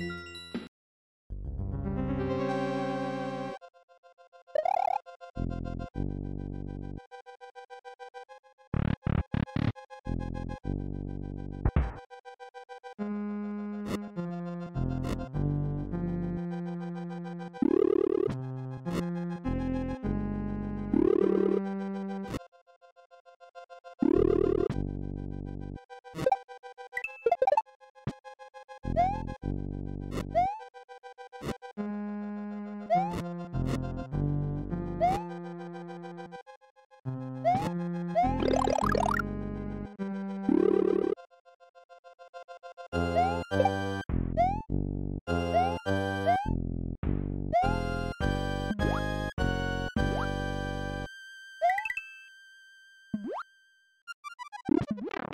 Bye. Yeah.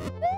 Woo!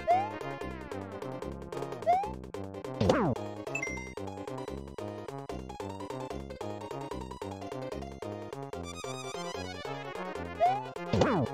you